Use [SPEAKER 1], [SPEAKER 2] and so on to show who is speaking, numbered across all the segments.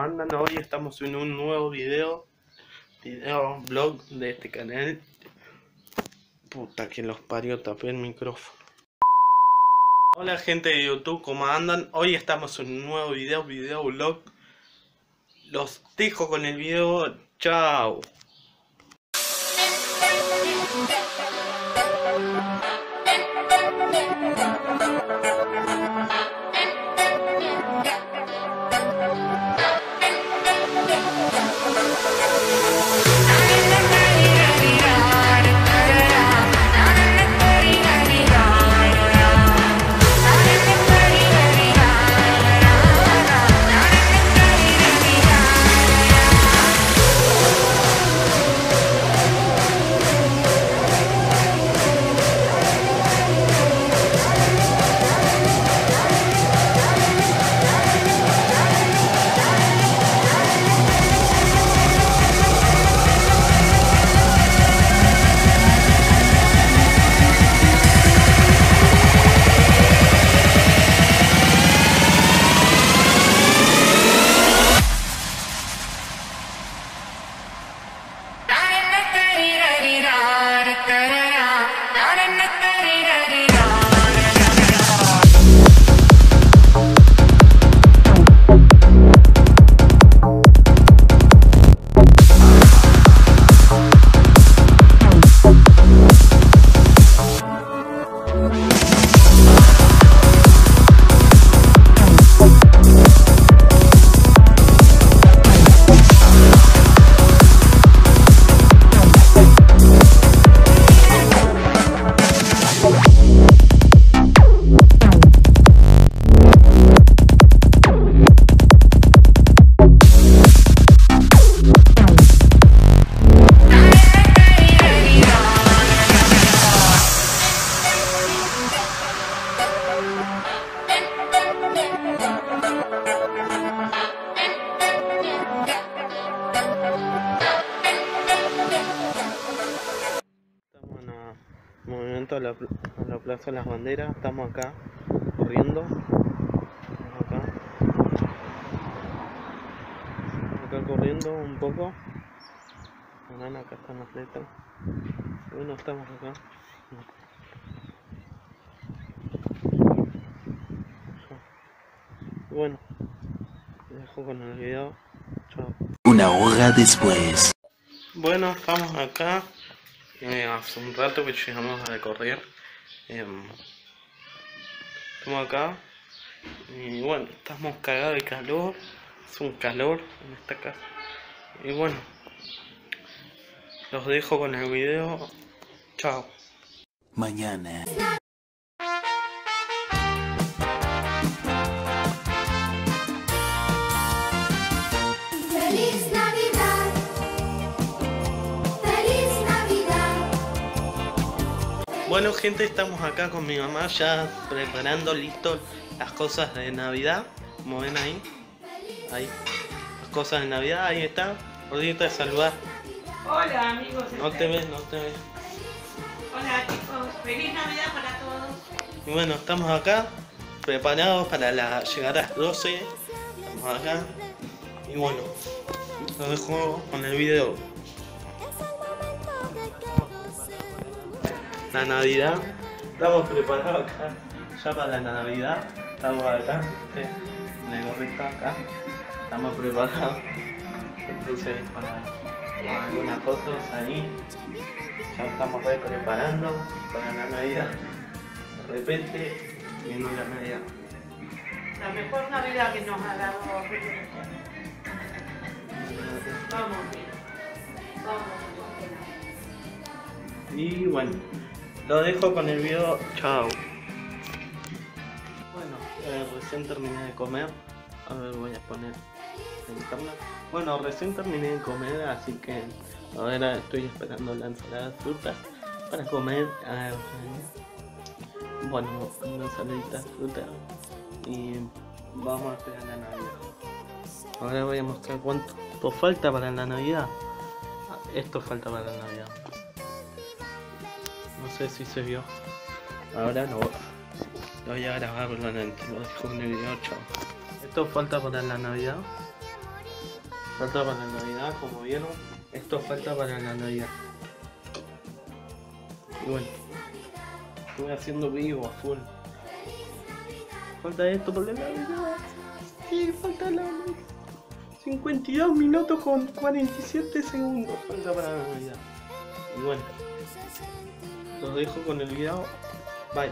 [SPEAKER 1] ¿cómo andan? Hoy estamos en un nuevo video, video, blog de este canal. Puta que los parió, tapé el micrófono. Hola gente de YouTube, ¿cómo andan? Hoy estamos en un nuevo video, video blog. Los dejo con el video, chao. Estamos en movimiento a la, a la Plaza de las Banderas, estamos acá corriendo. Estamos acá. Acá corriendo un poco. Banana, acá están las letras. Bueno, estamos acá. Bueno, dejo con el video. Chao.
[SPEAKER 2] Una hora después.
[SPEAKER 1] Bueno, estamos acá. Eh, hace un rato que llegamos a recorrer. em, estamos acá. Y bueno, estamos cagados de calor. Es un calor en esta casa. Y bueno, los dejo con el video. Chao.
[SPEAKER 2] Mañana.
[SPEAKER 1] Bueno gente, estamos acá con mi mamá ya preparando listo las cosas de Navidad. Como ven ahí. Ahí. Las cosas de Navidad, ahí está. Ahorita de saludar.
[SPEAKER 3] Hola amigos.
[SPEAKER 1] No te ves, no te ves.
[SPEAKER 3] Hola chicos, feliz Navidad para todos.
[SPEAKER 1] Y bueno, estamos acá, preparados para la llegada a las 12. Estamos acá. Y bueno, lo dejo con el video. La Navidad. Estamos preparados acá, ya para la Navidad. Estamos acá, en el gorrito acá. Estamos preparados. Entonces, para, para algunas fotos ahí. Ya estamos re preparando para la Navidad. De repente, viendo la Navidad.
[SPEAKER 3] La mejor Navidad que nos ha dado Vamos. Vamos,
[SPEAKER 1] Y bueno, lo dejo con el video. Chao. Bueno, eh, recién terminé de comer. A ver, voy a poner en internet. Bueno, recién terminé de comer, así que ahora estoy esperando la ensalada de fruta para comer. Bueno, una ensaladita de fruta. Y vamos a esperar la Navidad. Ahora voy a mostrar cuánto falta para la Navidad. Ah, Esto falta para la Navidad. Sé si se vio. Ahora no. Lo voy a grabar nuevamente. Lo dejo en el video. Chao. Esto falta para la Navidad. Falta para la Navidad, como vieron, esto falta para la Navidad. Y bueno, estuve haciendo vivo a full. Falta esto para la Navidad. Sí, falta la 52 minutos con 47 segundos. Falta para la Navidad. Y bueno, los dejo con el video. Bye.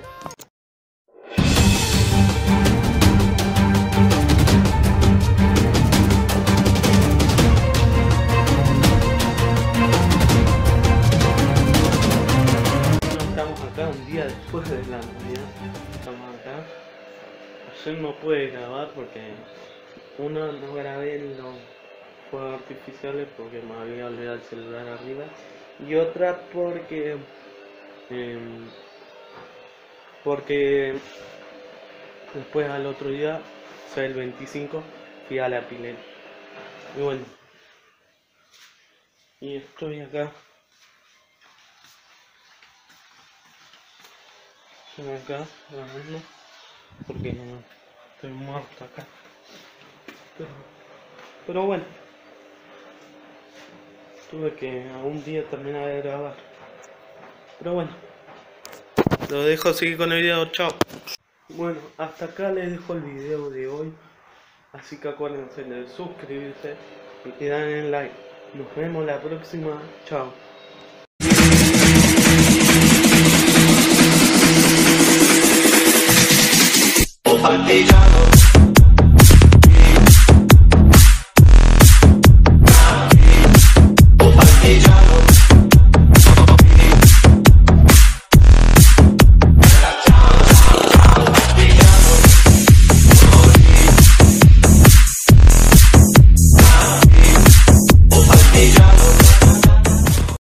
[SPEAKER 1] Estamos acá un día después de la Navidad. Estamos acá. Ayer no pude grabar porque uno no grabé los fuegos artificiales porque me había olvidado el celular arriba y otra porque em, porque después al otro día, o sea el 25, fui a la pileta. Y bueno, y estoy acá. Estoy acá grabando porque no, estoy muerto acá. Pero, pero bueno, tuve que a un día terminar de grabar. Pero bueno, lo dejo seguir con el video, chao. Bueno, hasta acá les dejo el video de hoy. Así que acuérdense de suscribirse y el like. Nos vemos la próxima, chao.